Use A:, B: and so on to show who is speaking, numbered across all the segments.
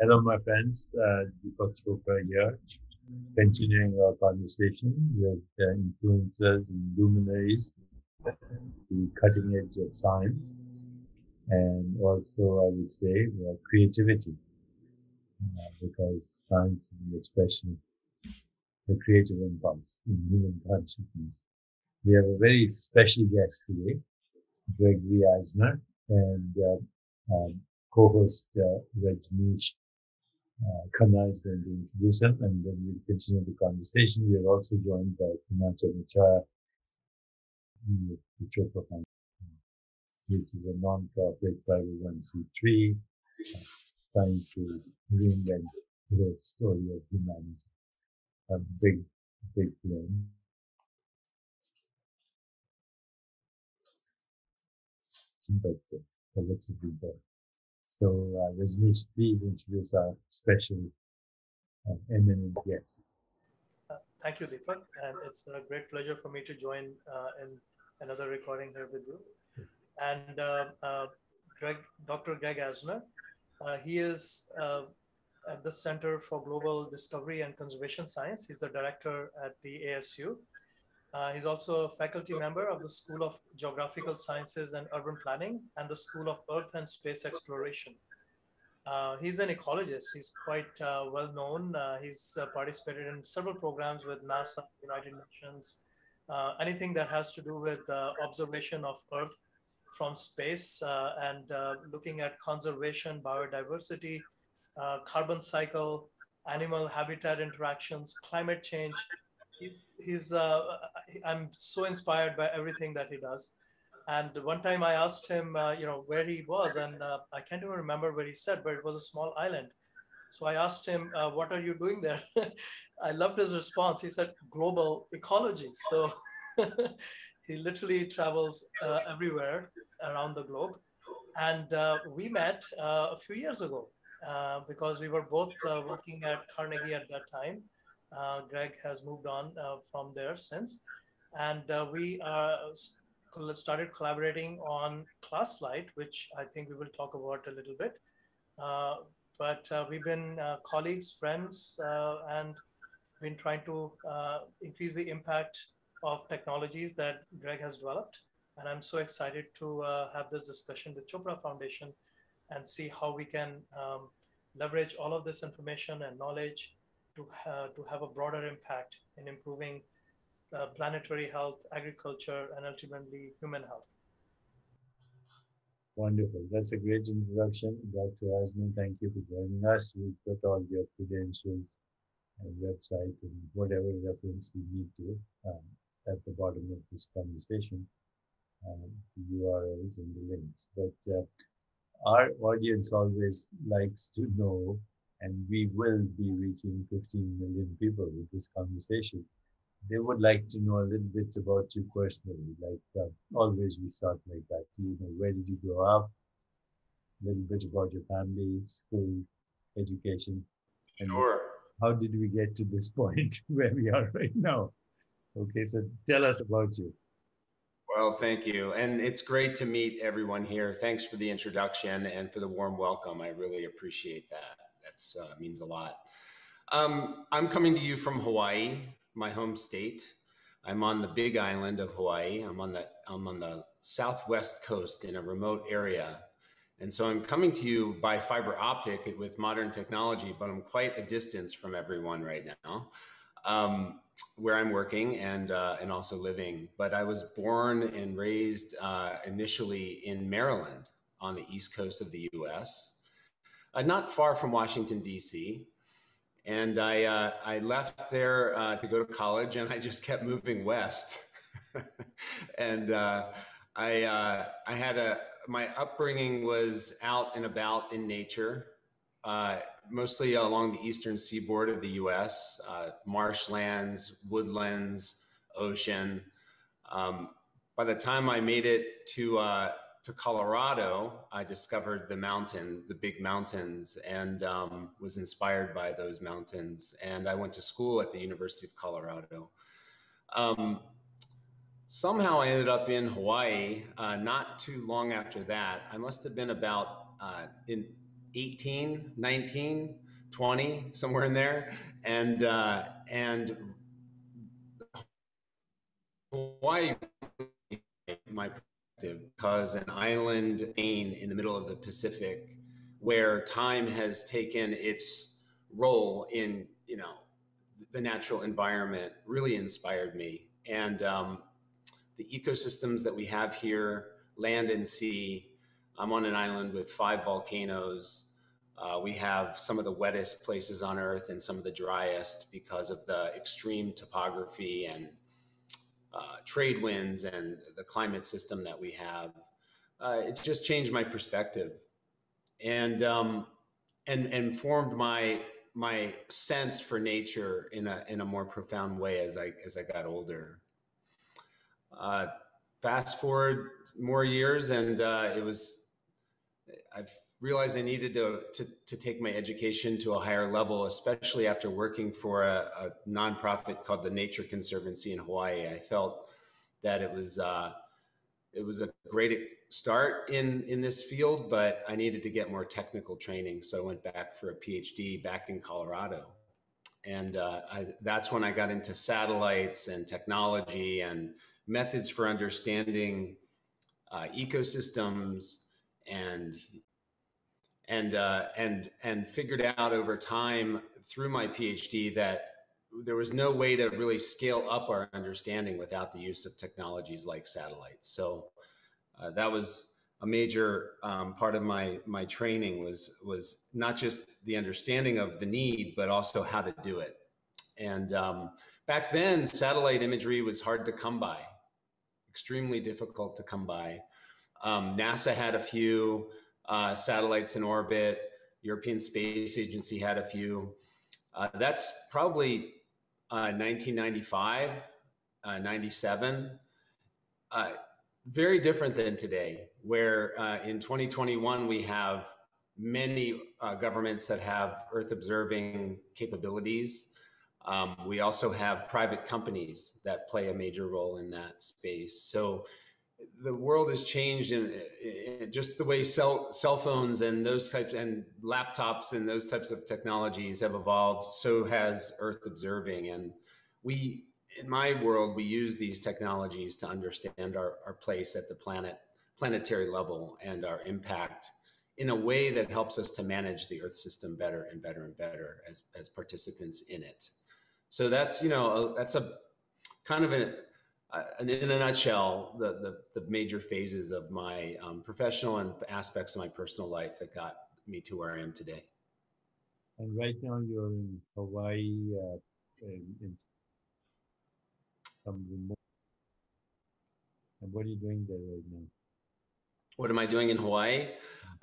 A: Hello, my friends. Uh, Deepak Chopra here, continuing our conversation with uh, influencers and luminaries, the cutting edge of science, and also, I would say, uh, creativity, uh, because science is an expression of the creative impulse in human consciousness. We have a very special guest today, Gregory Asner, and uh, um, co-host uh, Rajnish uh, Khanna is going to introduce him, and then we'll continue the conversation. We are also joined by Poonacha Machaiah, the Chopra Foundation, which is a non-profit 501c3 uh, trying to reinvent the story of humanity. A big, big claim. But uh, lots of people. So, uh, Rajnish, please introduce our special uh, eminent guest.
B: Uh, thank you, Deepak. And it's a great pleasure for me to join uh, in another recording here with you. And uh, uh, Greg, Dr. Greg Asner, uh, he is uh, at the Center for Global Discovery and Conservation Science. He's the director at the ASU. Uh, he's also a faculty member of the School of Geographical Sciences and Urban Planning and the School of Earth and Space Exploration. Uh, he's an ecologist. He's quite uh, well known. Uh, he's uh, participated in several programs with NASA, United Nations, anything that has to do with observation of Earth from space and looking at conservation, biodiversity, carbon cycle, animal habitat interactions, climate change, he's uh, I'm so inspired by everything that he does. And one time I asked him, uh, you know, where he was, and uh, I can't even remember where he said, but it was a small island. So I asked him, uh, "What are you doing there?" I loved his response. He said, "Global ecology." So he literally travels uh, everywhere around the globe, and uh, we met a few years ago because we were both working at Carnegie at that time uh, Greg has moved on uh, from there since. And uh, we started collaborating on CLASlite, which I think we will talk about a little bit. but we've been colleagues, friends, and been trying to increase the impact of technologies that Greg has developed. And I'm so excited to uh, have this discussion with Chopra Foundation and see how we can um, leverage all of this information and knowledge to, ha- to have a broader impact in improving uh, planetary health, agriculture, and ultimately human health.
A: Wonderful. That's a great introduction. Dr. Asner, thank you for joining us. We've got all your credentials and website and whatever reference we need to um, at the bottom of this conversation, um, the URLs and the links. But uh, our audience always likes to know and we will be reaching 15 million people with this conversation. They would like to know a little bit about you personally. Like uh, always, we start like that. You know, where did you grow up? A little bit about your family, school, education.
C: And sure.
A: How did we get to this point where we are right now? Okay, so tell us about you.
C: Well, thank you. And it's great to meet everyone here. Thanks for the introduction and for the warm welcome. I really appreciate that uh, means a lot. Um, I'm coming to you from Hawaii, my home state. I'm on the Big Island of Hawaii. I'm on the I'm on the southwest coast in a remote area, and so I'm coming to you by fiber optic with modern technology. But I'm quite a distance from everyone right now, um, where I'm working and uh, and also living. But I was born and raised uh, initially in Maryland on the east coast of the U.S uh, not far from Washington, D.C. And I, uh, I left there uh, to go to college and I just kept moving west. and uh, I, uh, I had a, my upbringing was out and about in nature, uh, mostly along the eastern seaboard of the US, marshlands, woodlands, ocean. Um, by the time I made it to to Colorado, I discovered the mountain, the big mountains, and um, was inspired by those mountains. And I went to school at the University of Colorado. Um, somehow I ended up in Hawaii. Uh, not too long after that, I must have been about uh, in 18, 19, 20, somewhere in there. And, uh, and Hawaii, my because an island in the middle of the Pacific where time has taken its role in, you know, the natural environment really inspired me. And um, the ecosystems that we have here, land and sea, I'm on an island with five volcanoes. Uh, we have some of the wettest places on Earth and some of the driest because of the extreme topography and uh, trade winds and the climate system that we have. Uh, it just changed my perspective, and um, and and formed my my sense for nature in a in a more profound way as I as I got older. Uh, fast forward more years, and uh, it was I've realized I needed to, to, to take my education to a higher level, especially after working for a, a nonprofit called the Nature Conservancy in Hawaii. I felt that it was uh, it was a great start in in this field, but I needed to get more technical training, so I went back for a PhD back in Colorado, and uh, I, that's when I got into satellites and technology and methods for understanding uh, ecosystems and and uh, and and figured out over time through my PhD that there was no way to really scale up our understanding without the use of technologies like satellites. So uh, that was a major um, part of my my training was was not just the understanding of the need, but also how to do it. And um, back then, satellite imagery was hard to come by, extremely difficult to come by. Um, NASA had a few uh, satellites in orbit. European Space Agency had a few. Uh, that's probably 1995, uh, uh, 97. Uh, very different than today, where in 2021 we have many governments that have Earth observing capabilities. Um, we also have private companies that play a major role in that space. So the world has changed in, just the way cell cell phones and those types and laptops and those types of technologies have evolved so has earth observing. And we in my world we use these technologies to understand our, our place at the planet planetary level and our impact in a way that helps us to manage the earth system better and better and better as, as participants in it. So that's you know a, that's a kind of a uh, in a nutshell, the, the, the major phases of my um, professional and aspects of my personal life that got me to where I am today.
A: And right now you're in Hawaii, uh, in, in some remote. And what are you doing there right now?
C: What am I doing in Hawaii?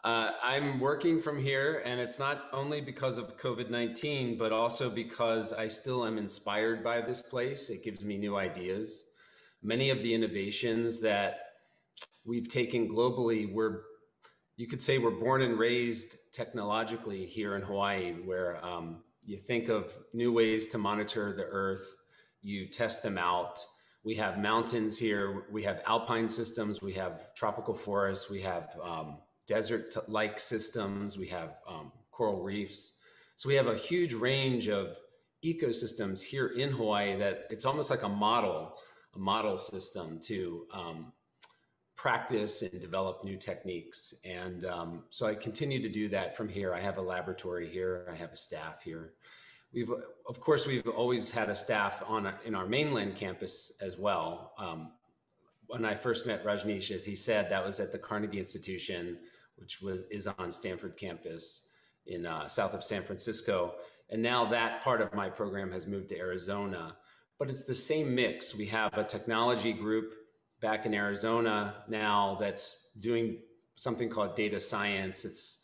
C: Uh, I'm working from here, and it's not only because of COVID 19, but also because I still am inspired by this place. It gives me new ideas many of the innovations that we've taken globally were you could say we're born and raised technologically here in Hawaii, where um, you think of new ways to monitor the earth, you test them out. We have mountains here, we have alpine systems, we have tropical forests, we have um, desert like systems, we have um, coral reefs. So we have a huge range of ecosystems here in Hawaii that it's almost like a model a model system to um, practice and develop new techniques. And um, so I continue to do that from here. I have a laboratory here. I have a staff here. We've, of course, we've always had a staff on in our mainland campus as well. Um, when I first met Rajnish, as he said, that was at the Carnegie Institution, which was is on Stanford campus in uh, south of San Francisco. And now that part of my program has moved to Arizona but it's the same mix. We have a technology group back in Arizona now that's doing something called data science. It's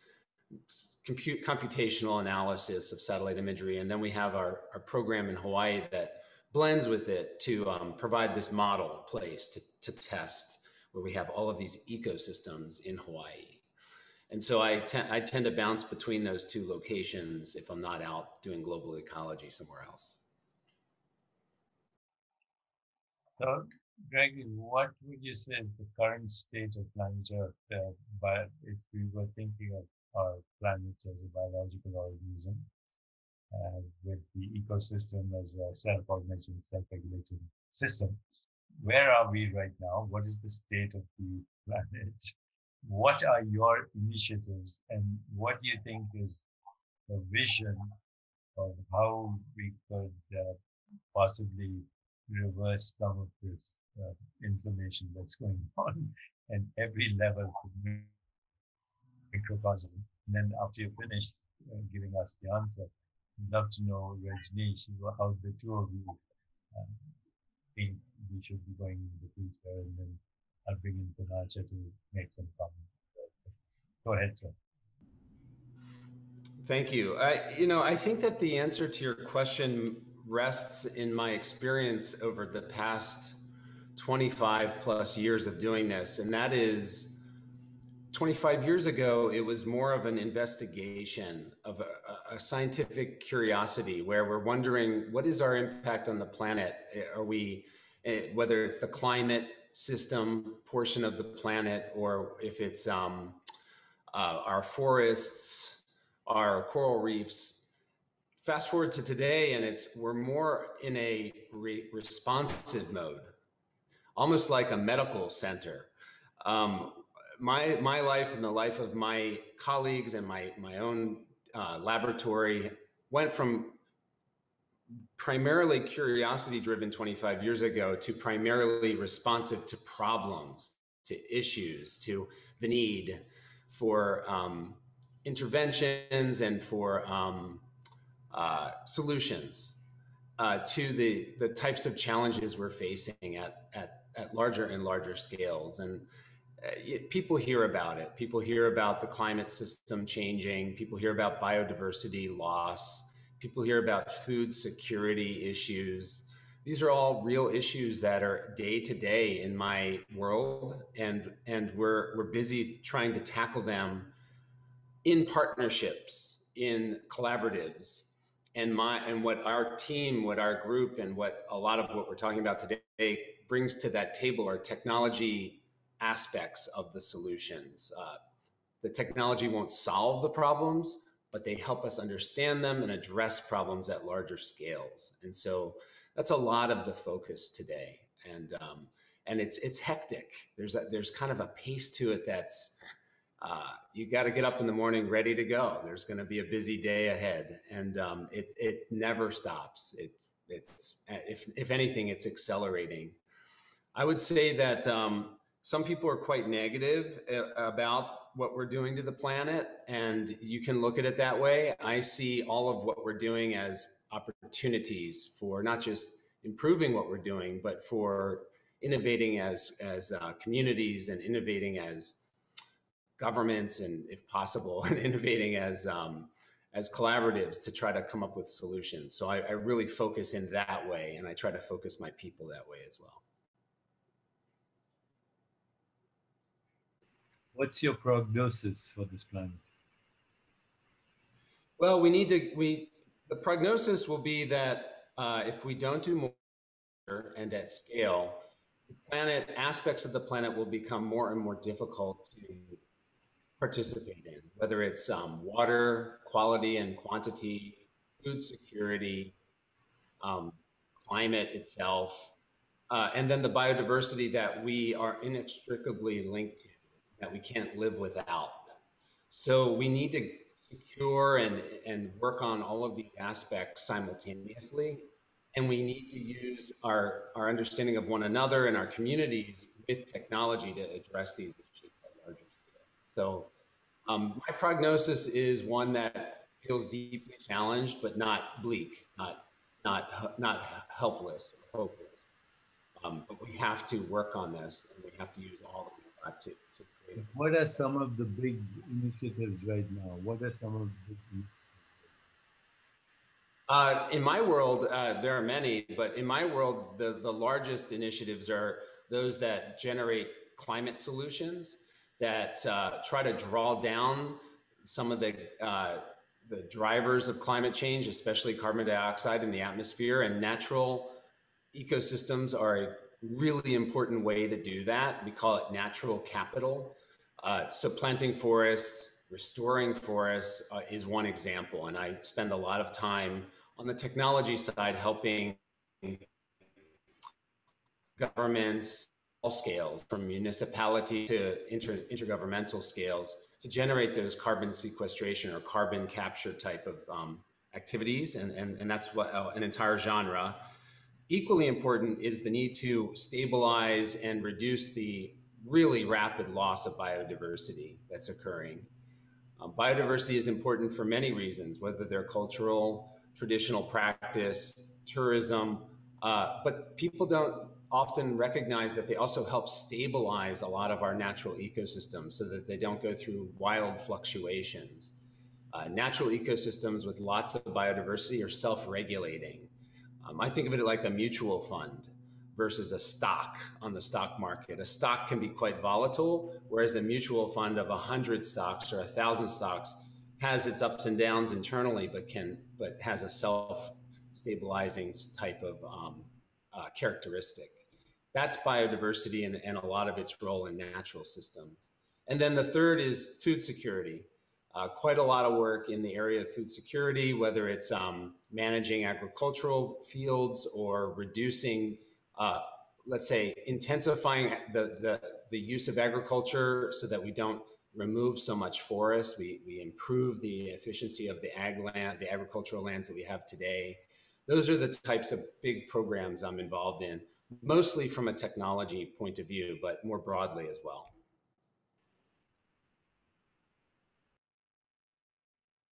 C: compute, computational analysis of satellite imagery. And then we have our, our program in Hawaii that blends with it to um, provide this model place to, to test where we have all of these ecosystems in Hawaii. And so I, te I tend to bounce between those two locations if I'm not out doing global ecology somewhere else.
A: So, Greg, what would you say is the current state of Lanzarote? Uh, if we were thinking of our planet as a biological organism, uh, with the ecosystem as a self-organizing, self-regulating system. Where are we right now? What is the state of the planet? What are your initiatives, and what do you think is the vision of how we could uh, possibly reverse some of this uh, information that's going on at every level microcosm. And then after you finish uh, giving us the answer, I'd love to know, Rajnish, how the two of you uh, think we should be going in the future. And then I'll bring in Poonacha to make some comments. Go ahead, sir.
C: Thank you. I, you know, I think that the answer to your question rests in my experience over the past 25 plus years of doing this. And that is 25 years ago, it was more of an investigation of a, a, scientific curiosity where we're wondering what is our impact on the planet? Are we, eh, whether it's the climate system portion of the planet or if it's um, uh, our forests, our coral reefs, fast forward to today and it's we're more in a re responsive mode almost like a medical center. Um, my my life and the life of my colleagues and my my own uh, laboratory went from primarily curiosity driven 25 years ago to primarily responsive to problems to issues to the need for um, interventions and for um, uh, solutions uh, to the the types of challenges we're facing at at, at larger and larger scales. And uh, people hear about it. People hear about the climate system changing. People hear about biodiversity loss. People hear about food security issues. These are all real issues that are day to day in my world and and we're we're busy trying to tackle them in partnerships in collaboratives and my and what our team what our group and what a lot of what we're talking about today brings to that table are technology aspects of the solutions. Uh, the technology won't solve the problems but they help us understand them and address problems at larger scales. And so that's a lot of the focus today. And um, and it's it's hectic. There's a, there's kind of a pace to it that's uh, you got to get up in the morning ready to go. There's going to be a busy day ahead, and um, it it never stops. It it's if if anything, it's accelerating. I would say that um, some people are quite negative uh, about what we're doing to the planet, and you can look at it that way. I see all of what we're doing as opportunities for not just improving what we're doing, but for innovating as as uh, communities and innovating as governments and if possible and innovating as um, as collaboratives to try to come up with solutions. So I, I really focus in that way and i try to focus my people that way as well.
A: What's your prognosis for this planet?
C: Well we need to we the prognosis will be that uh, if we don't do more and at scale the planet aspects of the planet will become more and more difficult to participate in, whether it's um, water quality and quantity, food security, um, climate itself, uh, and then the biodiversity that we are inextricably linked to, that we can't live without. So we need to secure and, and work on all of these aspects simultaneously. And we need to use our, our understanding of one another and our communities with technology to address these issues at larger scale. So um, my prognosis is one that feels deeply challenged, but not bleak, not not not helpless or hopeless. Um, but we have to work on this, and we have to use all that we've got to, to create.
A: What are some of the big initiatives right now? What are some of the big
C: uh, in my world, uh, there are many, but in my world, the, the largest initiatives are those that generate climate solutions that uh, try to draw down some of the uh, the drivers of climate change, especially carbon dioxide in the atmosphere, and natural ecosystems are a really important way to do that. We call it natural capital. Uh, so planting forests, restoring forests uh, is one example. And I spend a lot of time on the technology side helping governments scales from municipality to inter, intergovernmental scales to generate those carbon sequestration or carbon capture type of um, activities. And, and, and that's what uh, an entire genre. Equally important is the need to stabilize and reduce the really rapid loss of biodiversity that's occurring. Um, biodiversity is important for many reasons whether they're cultural traditional practice tourism uh, but people don't often recognize that they also help stabilize a lot of our natural ecosystems so that they don't go through wild fluctuations. Uh, natural ecosystems with lots of biodiversity are self-regulating. Um, I think of it like a mutual fund versus a stock on the stock market. A stock can be quite volatile, whereas a mutual fund of 100 stocks or 1,000 stocks has its ups and downs internally, but can but has a self-stabilizing type of um, uh, characteristic. That's biodiversity and, and a lot of its role in natural systems. And then the third is food security. Uh, quite a lot of work in the area of food security, whether it's um, managing agricultural fields or reducing, uh, let's say, intensifying the, the, the use of agriculture so that we don't remove so much forest. We, we improve the efficiency of the ag land, the agricultural lands that we have today. Those are the types of big programs I'm involved in mostly from a technology point of view, but more broadly as well.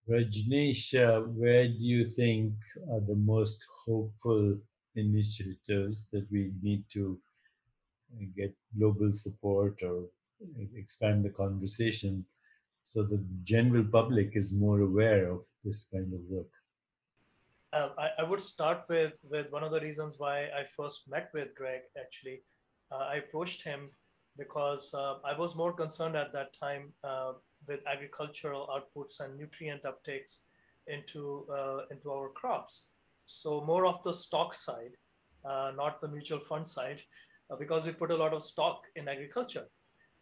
A: Rajnish, where do you think are the most hopeful initiatives that we need to get global support or expand the conversation so that the general public is more aware of this kind of work?
B: Um, I, I, would start with with one of the reasons why I first met with Greg. Actually, uh, I approached him because uh, I was more concerned at that time uh, with agricultural outputs and nutrient uptakes into uh, into our crops. So more of the stock side, uh, not the mutual fund side, uh, because we put a lot of stock in agriculture,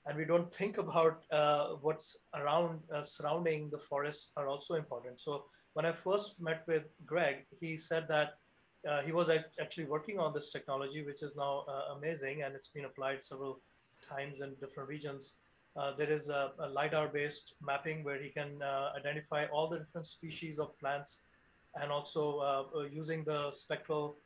B: and we don't think about what's around surrounding the forests are also important. So when I first met with Greg, he said that uh, he was actually working on this technology, which is now uh, amazing and it's been applied several times in different regions. Uh, there is a, a LiDAR-based mapping where he can uh, identify all the different species of plants and also uh, uh, using the spectral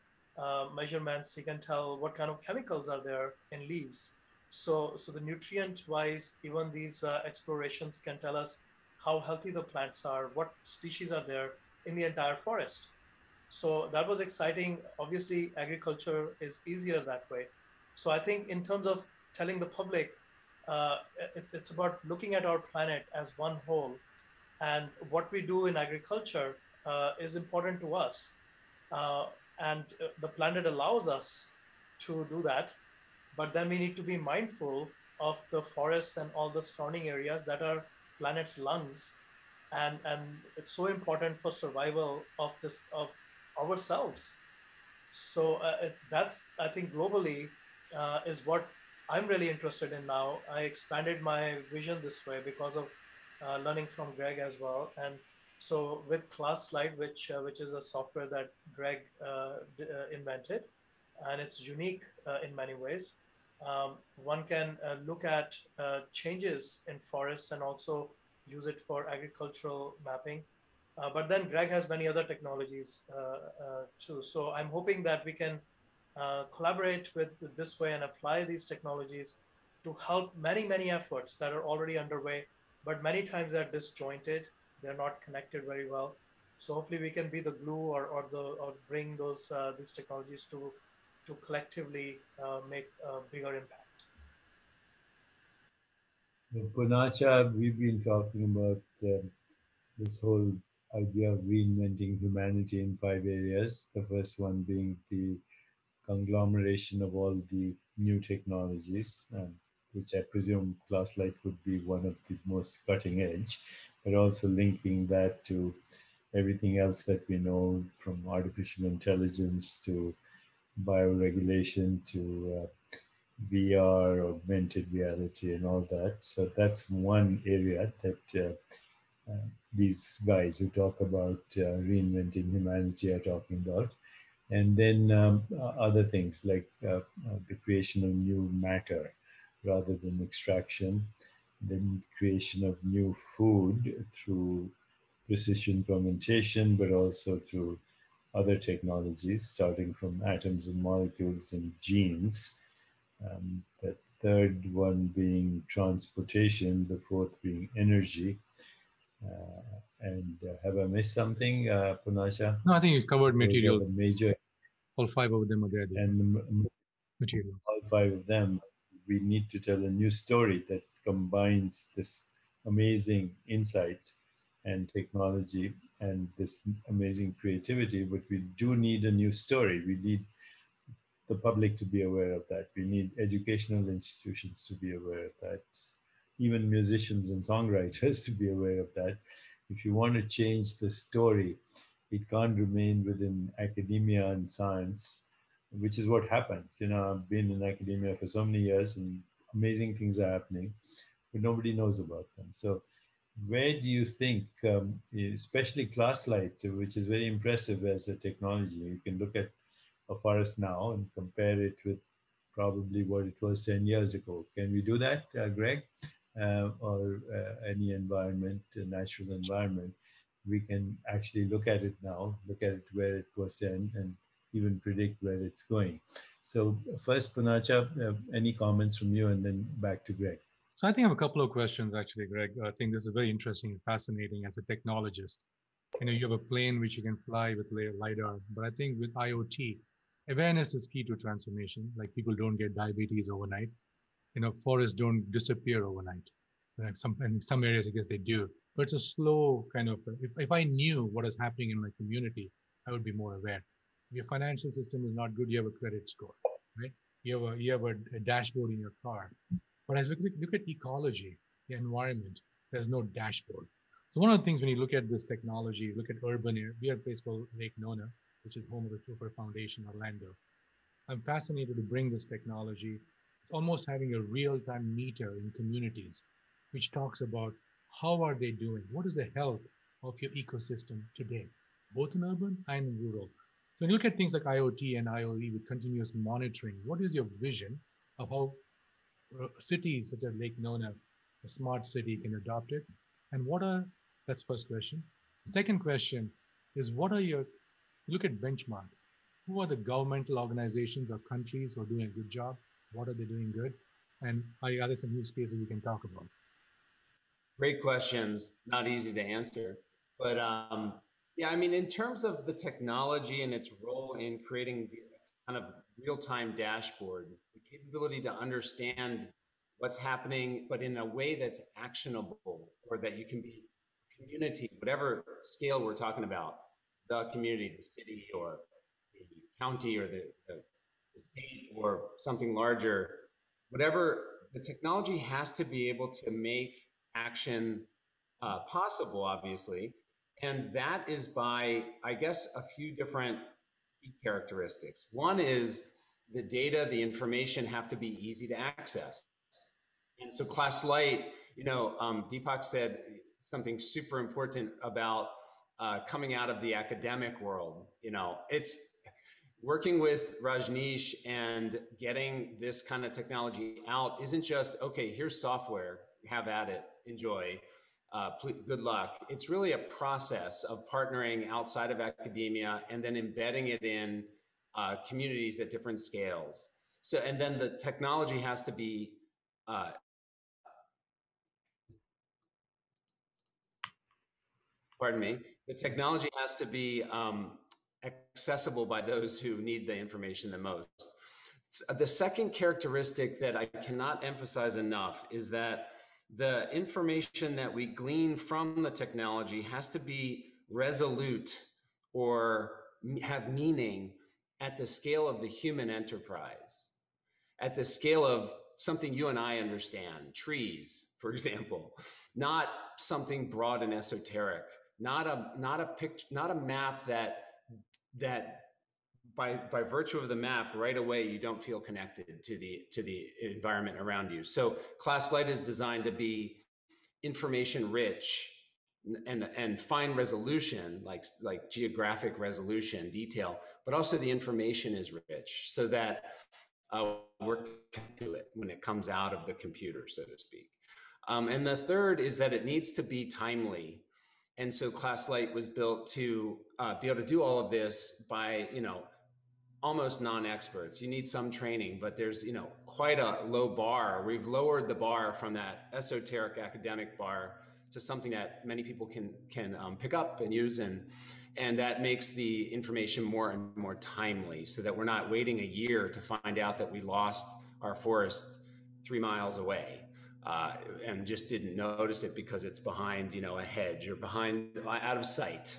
B: measurements, he can tell what kind of chemicals are there in leaves. So, so the nutrient-wise, even these explorations can tell us how healthy the plants are, what species are there in the entire forest. So that was exciting. Obviously, agriculture is easier that way. So I think in terms of telling the public, uh, it's, it's about looking at our planet as one whole. And what we do in agriculture uh, is important to us. Uh, and uh, the planet allows us to do that. But then we need to be mindful of the forests and all the surrounding areas that are planet's lungs. And and it's so important for survival of this of ourselves. So uh, that's i think globally uh, is what i'm really interested in now. I expanded my vision this way because of uh, learning from greg as well. And so with CLASlite which uh, which is a software that greg uh, uh, invented and it's unique in many ways um, one can uh, look at uh, changes in forests and also use it for agricultural mapping. Uh, but then Greg has many other technologies uh, uh, too. So I'm hoping that we can uh, collaborate with, with, this way and apply these technologies to help many, many efforts that are already underway, but many times they're disjointed. They're not connected very well. So hopefully we can be the glue or, or the or bring those these technologies to to collectively uh, make a bigger impact.
A: So Poonacha, we've been talking about um, this whole idea of reinventing humanity in five areas. The first one being the conglomeration of all the new technologies, um, which I presume CLASlite would be one of the most cutting edge, but also linking that to everything else that we know from artificial intelligence to bioregulation to uh, VR, augmented reality, and all that. So that's one area that uh, uh, these guys who talk about uh, reinventing humanity are talking about. And then um, other things like uh, the creation of new matter rather than extraction, then creation of new food through precision fermentation, but also through other technologies, starting from atoms and molecules and genes. Um, the third one being transportation, the fourth being energy. Uh, and uh, have I missed something, uh, Poonacha?
D: No, I think you've covered material.
A: The major.
D: All five of them are there.
A: And the
D: material.
A: All five of them. We need to tell a new story that combines this amazing insight and technology and this amazing creativity, but we do need a new story. We need the public to be aware of that. We need educational institutions to be aware of that. Even musicians and songwriters to be aware of that. If you want to change the story, it can't remain within academia and science, which is what happens. You know, I've been in academia for so many years and amazing things are happening, but nobody knows about them. So where do you think, um, especially CLASlite, which is very impressive as a technology, you can look at a forest now and compare it with probably what it was 10 years ago. Can we do that, uh, Greg? Uh, or uh, any environment, natural environment, we can actually look at it now, look at it where it was then, and even predict where it's going. So first, Poonacha, uh, any comments from you, and then back to Greg.
D: So I think I have a couple of questions actually, Greg. I think this is very interesting and fascinating as a technologist. You know, you have a plane which you can fly with LiDAR, but I think with IoT, awareness is key to transformation. Like people don't get diabetes overnight. You know, forests don't disappear overnight. Like some, in some areas, I guess they do, but it's a slow kind of, if, if I knew what is happening in my community, I would be more aware. Your financial system is not good, you have a credit score, right? You have a, you have a, a dashboard in your car but as we look at ecology, the environment, there's no dashboard. So one of the things when you look at this technology, look at urban air, we are a place called Lake Nona, which is home of the Chopra Foundation, Orlando. I'm fascinated to bring this technology. It's almost having a real-time meter in communities, which talks about how are they doing? What is the health of your ecosystem today, both in urban and in rural? So when you look at things like IoT and IoE with continuous monitoring, what is your vision of how cities such as Lake Nona, a smart city can adopt it? And what are, that's first question. Second question is what are your, look at benchmarks. Who are the governmental organizations or countries who are doing a good job? What are they doing good? And are there some use cases you can talk about?
C: Great questions. Not easy to answer. But um, yeah, I mean, in terms of the technology and its role in creating kind of real-time dashboard, the capability to understand what's happening, but in a way that's actionable or that you can be community, whatever scale we're talking about, the community, the city or the county or the, the, the state or something larger, whatever, the technology has to be able to make action uh, possible, obviously. And that is by, I guess, a few different characteristics. One is the data, the information have to be easy to access. And so CLASlite, you know, um, Deepak said something super important about uh, coming out of the academic world. You know, it's working with Rajnish and getting this kind of technology out isn't just, okay, here's software, have at it, enjoy. Uh, please, good luck. It's really a process of partnering outside of academia and then embedding it in uh, communities at different scales. So, and then the technology has to be uh, pardon me, the technology has to be um, accessible by those who need the information the most. The second characteristic that I cannot emphasize enough is that the information that we glean from the technology has to be resolute or have meaning at the scale of the human enterprise, at the scale of something you and I understand, trees, for example, not something broad and esoteric, not a not a picture, not a map that that by by virtue of the map right away you don't feel connected to the to the environment around you. So CLASlite is designed to be information rich and and fine resolution like like geographic resolution detail but also the information is rich so that uh, we're to it when it comes out of the computer so to speak um, and the third is that it needs to be timely and so CLASlite was built to uh, be able to do all of this by you know almost non-experts. You need some training, but there's, you know, quite a low bar. We've lowered the bar from that esoteric academic bar to something that many people can can um, pick up and use and and that makes the information more and more timely so that we're not waiting a year to find out that we lost our forest three miles away uh, and just didn't notice it because it's behind you know a hedge or behind out of sight.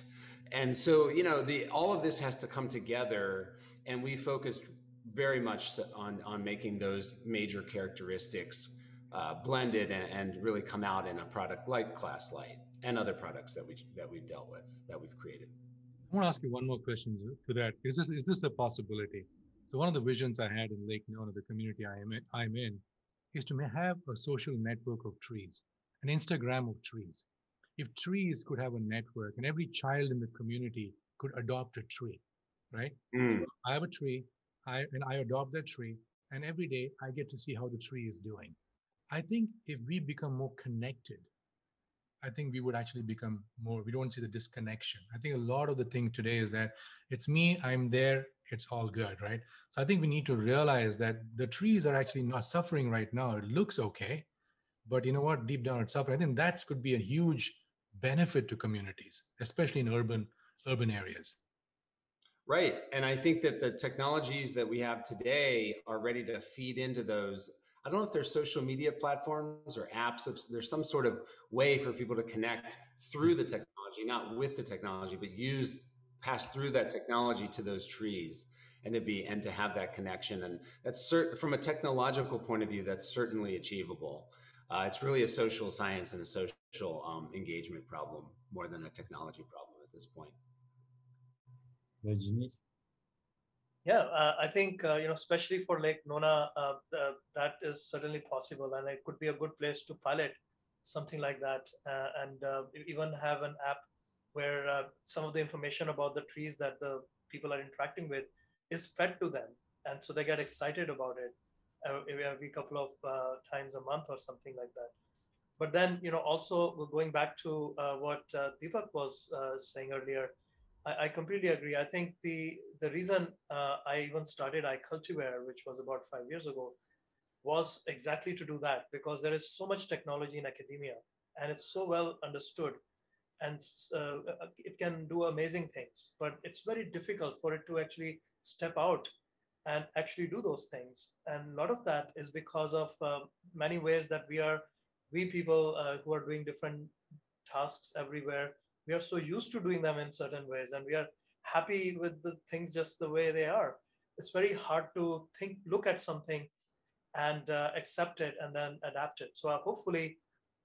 C: And so you know the all of this has to come together and we focused very much on on making those major characteristics uh, blended and, and, really come out in a product like CLASlite and other products that we that we've dealt with that we've created.
D: I want to ask you one more question to that. Is this is this a possibility? So one of the visions I had in Lake Nona, the community I am in, I'm in, is to have a social network of trees, an Instagram of trees. If trees could have a network and every child in the community could adopt a tree, right? Mm. So I have a tree, I and I adopt that tree, and every day I get to see how the tree is doing. I think if we become more connected, I think we would actually become more. We don't see the disconnection. I think a lot of the thing today is that it's me, I'm there, it's all good, right? So I think we need to realize that the trees are actually not suffering right now. It looks okay, but you know what? Deep down, it's suffering. I think that could be a huge benefit to communities, especially in urban urban areas.
C: Right. And I think that the technologies that we have today are ready to feed into those. I don't know if there's social media platforms or apps. If there's some sort of way for people to connect through the technology, not with the technology, but use pass through that technology to those trees and to be and to have that connection. And that's cert, from a technological point of view, that's certainly achievable. Uh, it's really a social science and a social um, engagement problem more than a technology problem at this point.
A: Rajnish?
B: Yeah, uh, I think uh, you know, especially for Lake Nona, uh, that is certainly possible, and it could be a good place to pilot something like that, uh, and uh, even have an app where uh, some of the information about the trees that the people are interacting with is fed to them, and so they get excited about it every couple of times a month or something like that. But then, you know, also going back to what Deepak was saying earlier I, I completely agree. I think the the reason uh, I even started i-Cultiver, which was about five years ago, was exactly to do that because there is so much technology in academia and it's so well understood and uh, it can do amazing things but it's very difficult for it to actually step out and actually do those things and a lot of that is because of uh, many ways that we are we people uh, who are doing different tasks everywhere we are so used to doing them in certain ways and we are happy with the things just the way they are. It's very hard to think look at something and uh, accept it and then adapt it. So uh, hopefully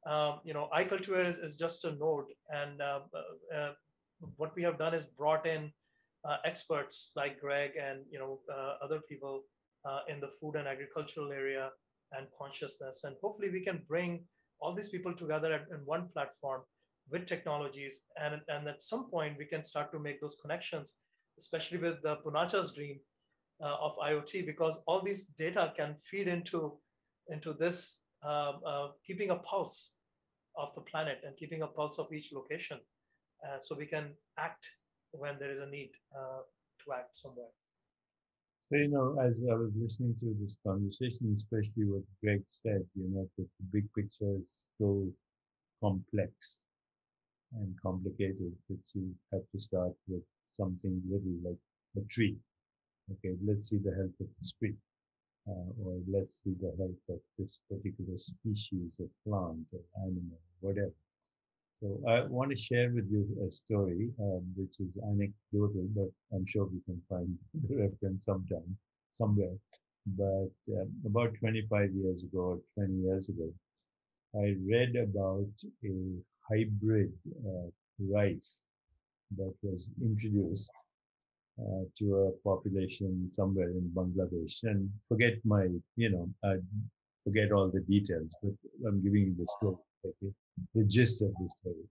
B: um, you know i-Cultiver is, is just a node and uh, uh, uh what we have done is brought in uh, experts like greg and you know other people in the food and agricultural area and consciousness. And hopefully we can bring all these people together in one platform with technologies. And, and at some point, we can start to make those connections, especially with the Poonacha's dream uh, of IoT, because all these data can feed into, into this, uh, uh, keeping a pulse of the planet and keeping a pulse of each location. Uh, so we can act when there is a need uh, to act somewhere.
A: So, you know, as I was listening to this conversation, especially what Greg said, you know, the big picture is so complex and complicated that you have to start with something little like a tree. Okay, let's see the health of the tree. Uh, or let's see the health of this particular species of plant or animal, whatever. So I want to share with you a story, um, which is anecdotal, but I'm sure we can find the reference sometime, somewhere. But um, about 25 years ago, or 20 years ago, I read about a hybrid uh, rice that was introduced uh, to a population somewhere in Bangladesh. And forget my, you know, uh, forget all the details, but I'm giving you the story, okay? the gist of the story.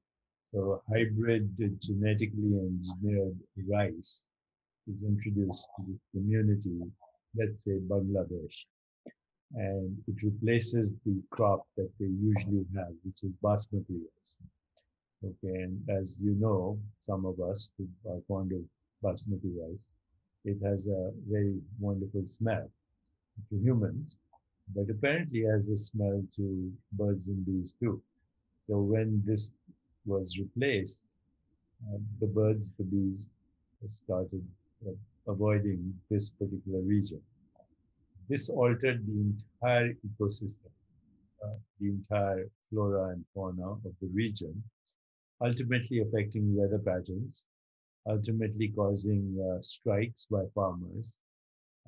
A: So hybrid genetically engineered rice is introduced to the community, let's say Bangladesh, and it replaces the crop that they usually have, which is basmati rice. Okay, and as you know, some of us who are fond of basmati rice, it has a very wonderful smell to humans, but apparently has a smell to birds and bees too. So when this was replaced, uh, the birds, the bees started uh, avoiding this particular region. This altered the entire ecosystem, uh, the entire flora and fauna of the region, ultimately affecting weather patterns, ultimately causing uh, strikes by farmers,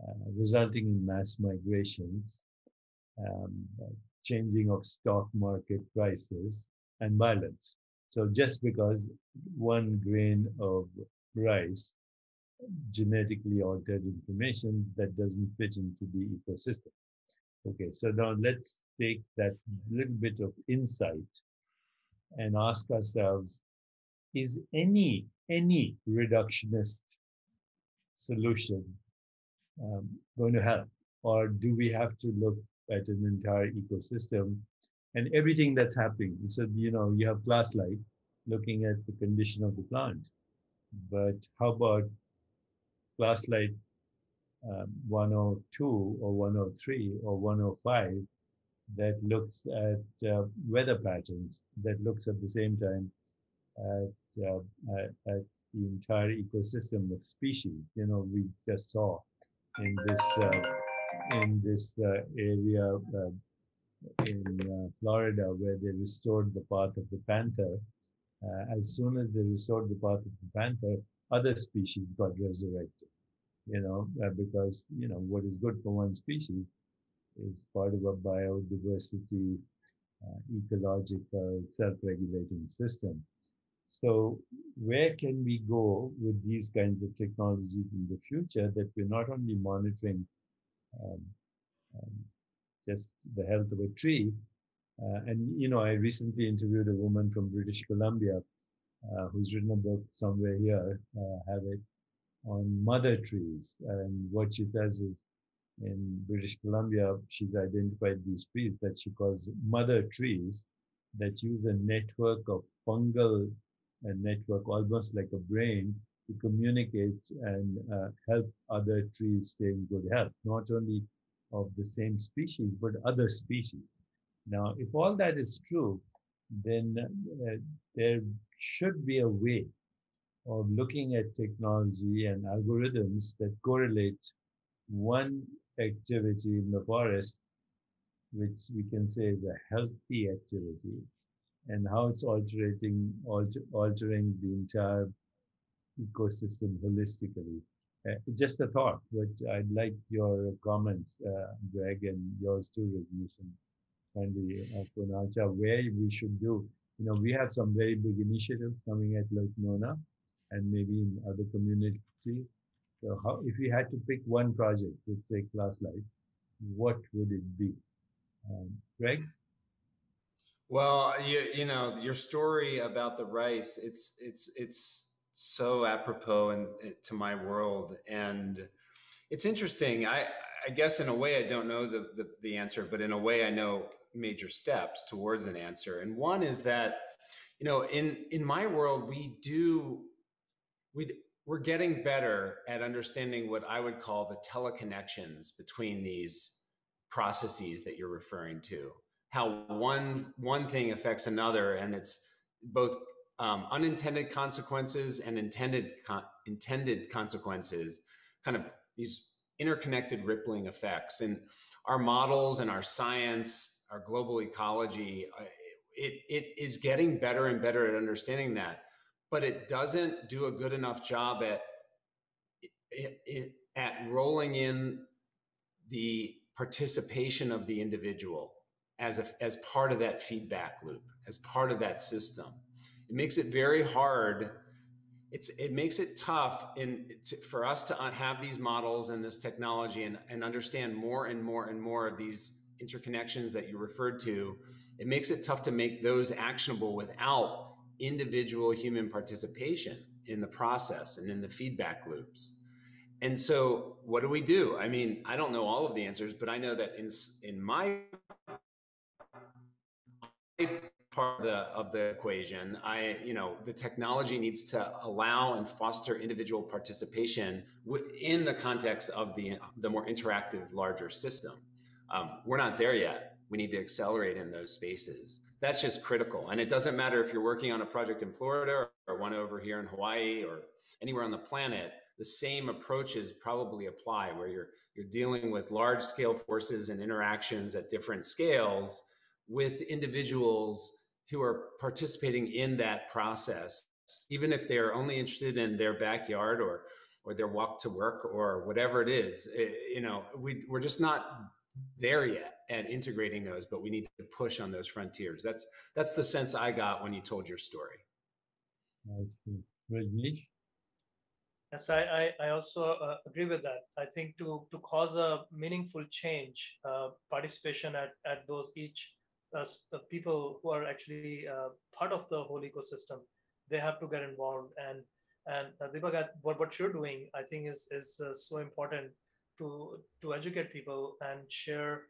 A: uh, resulting in mass migrations, um, changing of stock market prices, and violence. So just because one grain of rice genetically altered information that doesn't fit into the ecosystem. Okay, so now let's take that little bit of insight and ask ourselves, is any, any reductionist solution um, going to help? Or do we have to look at an entire ecosystem and everything that's happening? So, you know, you have CLASlite looking at the condition of the plant, but how about CLASlite um, 102 or 103 or 105 that looks at uh, weather patterns, that looks at the same time at, uh, at, the entire ecosystem of species. You know, we just saw in this uh, in this uh, area uh, in uh, Florida where they restored the path of the panther. as soon as they restored the path of the panther, other species got resurrected you know, uh, because, you know, what is good for one species is part of a biodiversity, uh, ecological, self-regulating system. So where can we go with these kinds of technologies in the future that we're not only monitoring um, um, just the health of a tree, uh, and you know, I recently interviewed a woman from British Columbia uh, who's written a book somewhere here, uh, have it, on mother trees. And what she says is in British Columbia, she's identified these trees that she calls mother trees that use a network of fungal a network, almost like a brain, to communicate and uh, help other trees stay in good health, not only of the same species, but other species. Now, if all that is true, then uh, there should be a way of looking at technology and algorithms that correlate one activity in the forest, which we can say is a healthy activity, and how it's altering, alter, altering the entire ecosystem holistically. Uh, just a thought, but I'd like your comments, uh, Greg, and yours too, Rajnish finally, uh, Poonacha, where we should do. You know, we have some very big initiatives coming at Lake Nona, and maybe in other communities. So how, if you had to pick one project, let's say life, what would it be? Um, Greg?
C: Well, you, you know, your story about the rice, it's, it's, it's so apropos and to my world. And it's interesting. I, I guess in a way, I don't know the, the, the answer, but in a way I know major steps towards an answer. And one is that, you know, in, in my world, we do we we're getting better at understanding what I would call the teleconnections between these processes that you're referring to. How one one thing affects another, and it's both um, unintended consequences and intended con intended consequences, kind of these interconnected rippling effects. And our models and our science, our global ecology, uh, it, it is getting better and better at understanding that but it doesn't do a good enough job at it, it, at rolling in the participation of the individual as a, as part of that feedback loop, as part of that system. It makes it very hard it's it makes it tough in to, for us to uh, have these models and this technology and, and understand more and more and more of these interconnections that you referred to it makes it tough to make those actionable without individual human participation in the process and in the feedback loops. And so what do we do? I mean i don't know all of the answers but i know that in in my part of the of the equation i you know the technology needs to allow and foster individual participation in the context of the the more interactive larger system. Um, we're not there yet. We need to accelerate in those spaces that's just critical and it doesn't matter if you're working on a project in florida or one over here in hawaii or anywhere on the planet the same approaches probably apply where you're you're dealing with large scale forces and interactions at different scales with individuals who are participating in that process, even if they are only interested in their backyard or or their walk to work or whatever it is. It, eh, you know, we we're just not there yet at integrating those, but we need to push on those frontiers. That's that's the sense I got when you told your story.
A: I see. Rajnish?
B: Yes, I, I, I also uh, agree with that. I think to, to cause a meaningful change, uh, participation at, at those each uh, people who are actually uh, part of the whole ecosystem, they have to get involved. And and uh, Deepak, what what you're doing, I think, is is uh, so important to to educate people and share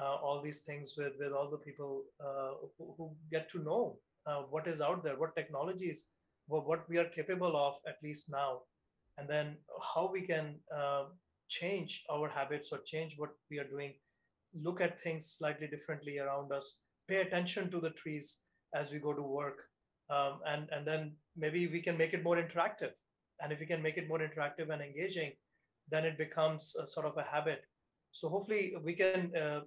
B: uh, all these things with with all the people uh, who, who, get to know uh, what is out there, what technologies, what, what we are capable of at least now, and then how we can change our habits or change what we are doing. Look at things slightly differently around us, pay attention to the trees as we go to work, um, and and then maybe we can make it more interactive. And if we can make it more interactive and engaging, then it becomes a sort of a habit. So hopefully we can uh,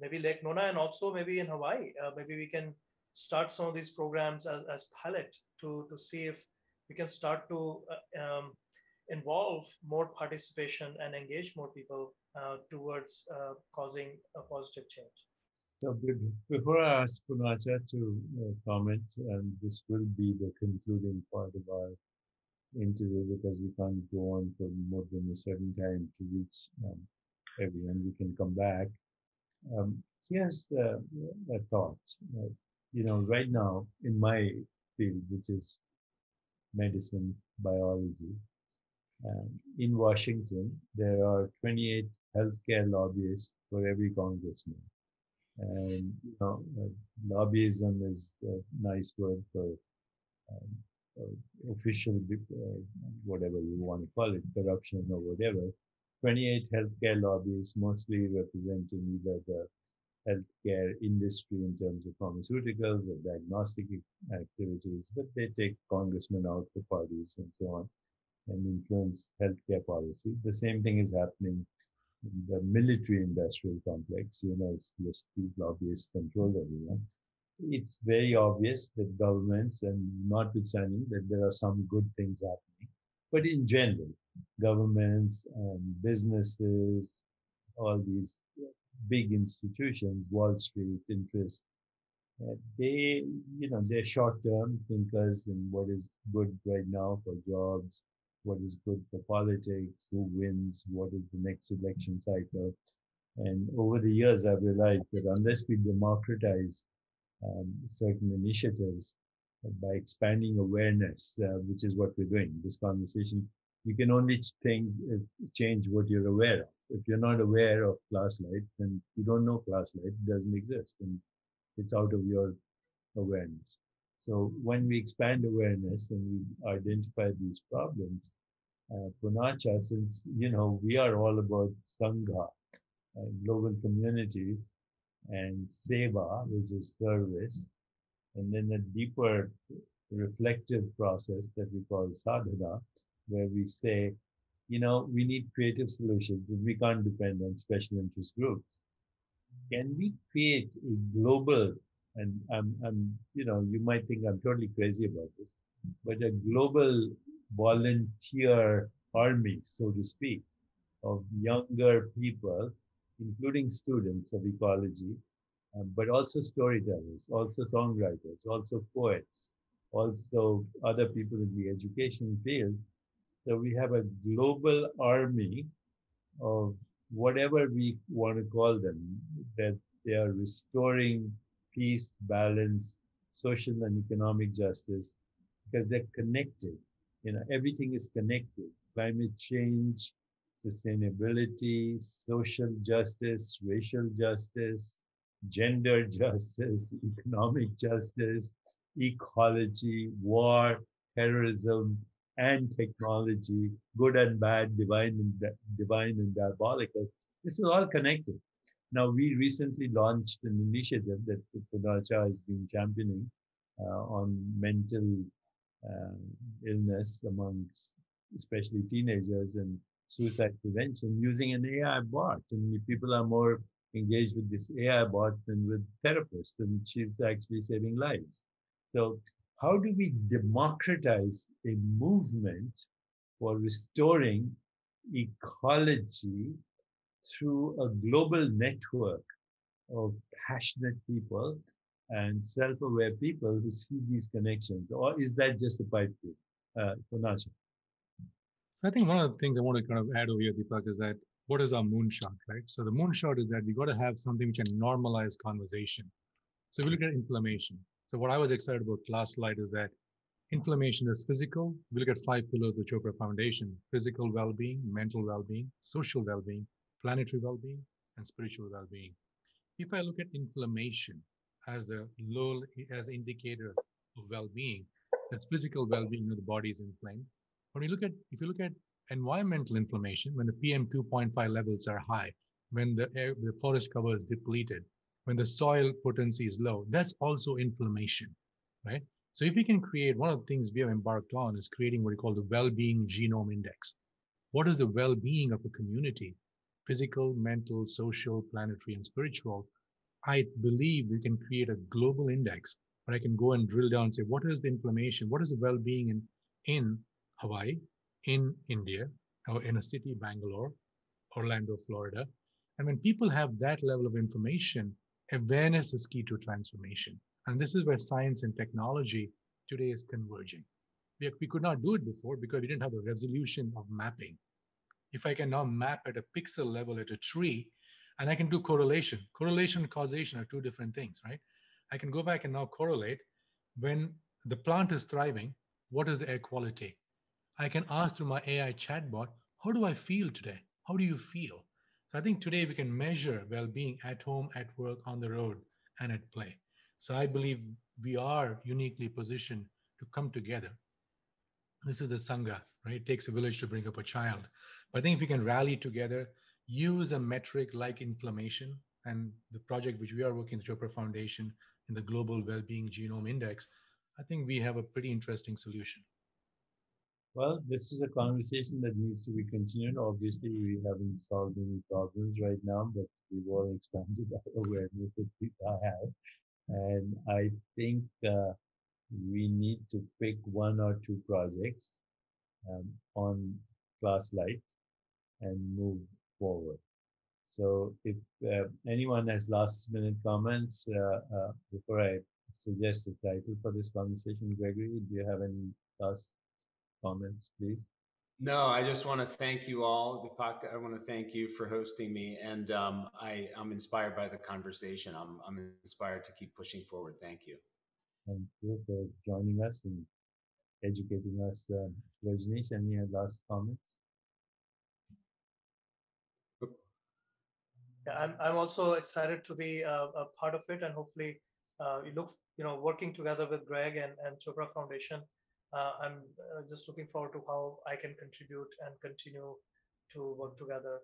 B: maybe Lake Nona and also maybe in Hawaii, uh, maybe we can start some of these programs as, as pilot to, to see if we can start to uh, um, involve more participation and engage more people uh, towards uh, causing a positive change.
A: So before I ask Poonacha to uh, comment, and this will be the concluding part of our interview because we can't go on for more than a certain time to reach um, everyone. We can come back. Um, here's the, a thought. Uh, you know, right now in my field, which is medicine biology, um, in Washington, there are 28 healthcare lobbyists for every congressman. And, you know, uh, lobbyism is a nice word for um, official, uh, whatever you want to call it, corruption or whatever. 28 healthcare lobbyists, mostly representing either the healthcare industry in terms of pharmaceuticals or diagnostic activities, but they take congressmen out for parties and so on and influence healthcare policy. The same thing is happening in the military industrial complex. You know, it's just these lobbyists control everyone. It's very obvious that governments, and notwithstanding that there are some good things happening, but in general, governments and businesses, all these big institutions, Wall Street interests, uh, they, you know, they're short-term thinkers in what is good right now for jobs, what is good for politics, who wins, what is the next election cycle. And over the years, I've realized that unless we democratize um, certain initiatives by expanding awareness, uh, which is what we're doing, this conversation, you can only think, uh, change what you're aware of. If you're not aware of CLASlite, then you don't know CLASlite doesn't exist and it's out of your awareness. So when we expand awareness and we identify these problems, uh, Poonacha, since you know we are all about sangha, uh, global communities, and seva, which is service, and then a deeper reflective process that we call sadhana, where we say, you know, we need creative solutions if we can't depend on special interest groups. Can we create a global and I'm, I'm, you know, you might think I'm totally crazy about this, but a global volunteer army, so to speak, of younger people, including students of ecology, um, but also storytellers, also songwriters, also poets, also other people in the education field. So we have a global army of whatever we want to call them, that they are restoring peace, balance, social and economic justice, because they're connected. You know, everything is connected. Climate change, sustainability, social justice, racial justice, gender justice, economic justice, ecology, war, terrorism, and technology, good and bad, divine and divine and diabolical. This is all connected. Now, we recently launched an initiative that Poonacha has been championing uh, on mental uh, illness amongst especially teenagers and suicide prevention using an AI bot. And people are more engaged with this AI bot than with therapists, and she's actually saving lives. So, how do we democratize a movement for restoring ecology through a global network of passionate people and self-aware people who see these connections, or is that just a pipe dream? Uh,
D: I think one of the things I want to kind of add over here, Deepak, is that what is our moonshot, right? So the moonshot is that we got to have something which can normalize conversation. So we look at inflammation. So what I was excited about last slide is that inflammation is physical. We look at five pillars of the Chopra Foundation: physical well-being, mental well-being, social well-being, planetary well-being, and spiritual well-being. If I look at inflammation as the low as the indicator of well-being, that's physical well-being. You know, the body is inflamed. When you look at, if you look at environmental inflammation, when the PM 2.5 levels are high, when the air, the forest cover is depleted, when the soil potency is low, that's also inflammation, right? So if we can create, one of the things we have embarked on is creating what we call the well-being genome index. What is the well-being of a community? Physical, mental, social, planetary, and spiritual. I believe we can create a global index where I can go and drill down and say, what is the inflammation? What is the well-being in, in Hawaii, in India, or in a city, Bangalore, Orlando, Florida. And when people have that level of information, awareness is key to transformation. And this is where science and technology today is converging. We, we could not do it before because we didn't have the resolution of mapping. If I can now map at a pixel level at a tree, and I can do correlation. Correlation and causation are two different things, right? I can go back and now correlate when the plant is thriving, what is the air quality? I can ask through my AI chatbot, how do I feel today? How do you feel? So I think today we can measure well-being at home, at work, on the road, and at play. So I believe we are uniquely positioned to come together. This is the Sangha, right? It takes a village to bring up a child. But I think if we can rally together, use a metric like inflammation and the project which we are working, the Chopra Foundation, in the Global Wellbeing Genome Index, I think we have a pretty interesting solution.
A: Well, this is a conversation that needs to be continued. Obviously, we haven't solved any problems right now, but we've all expanded our awareness that people have. And I think uh, we need to pick one or two projects um, on CLASlite and move forward. So if uh, anyone has last minute comments uh, uh before I suggest a title for this conversation, Gregory, do you have any last comments, please?
C: No, I just want to thank you all, Deepak. I want to thank you for hosting me, and um, I, am inspired by the conversation. I'm, I'm inspired to keep pushing forward. Thank you.
A: Thank you for joining us and educating us. Uh, Rajnish, any last comments?
B: Yeah, I'm, I'm also excited to be a, a part of it, and hopefully, uh, we look, you know, working together with Greg and, and Chopra Foundation uh, I'm uh, just looking forward to how I can contribute and continue to work together